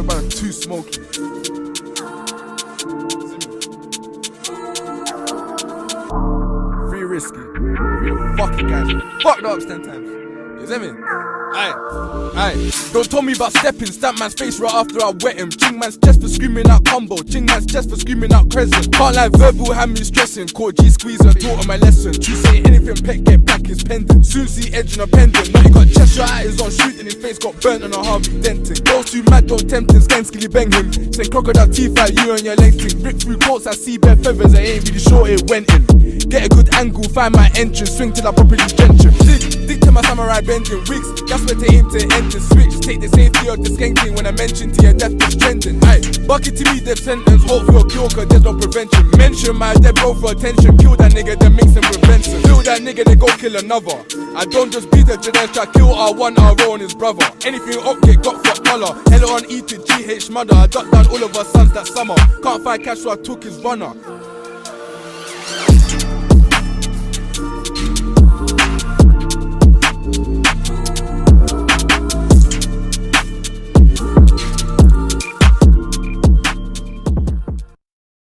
Your brother too smoky. Free risky. Real fucking guys. Fucked up ten times. You see me? Aye, aye. Don't tell me about stepping. Stamp man's face right after I wet him. Ching man's chest for screaming out combo. Ching man's chest for screaming out crescent. Can't lie, verbal had me stressing. Caught G squeezer, taught him my lesson. True say anything, pet get back his pendant. Soon see edge in a pendant. Now he got chest at his on shooting. Face got burnt on a Harvey Denton. Girls too mad, don't tempt him. Scan skilly bang him. Send crocodile teeth at you and your lengthing. Rip through coats, I see bare feathers. I ain't really sure it went in. Get a good angle, find my entrance, swing till I properly drench him. Dig, dig to my samurai bending wigs. That's where to aim to end the switch. Take the safety of the skanking when I mention to your death is trending. Aye, bucket to me, death sentence. Hope for a cure, cause there's no prevention. Mention my dead bro for attention. Kill that nigga, then mix him with Benson. Kill that nigga, then go kill another. I don't just beat the Jedi, try kill R1, R0 and his brother. Anything up, get got for color. Hello on E to GH mother. I ducked down all of our sons that summer. Can't find cash, so I took his runner.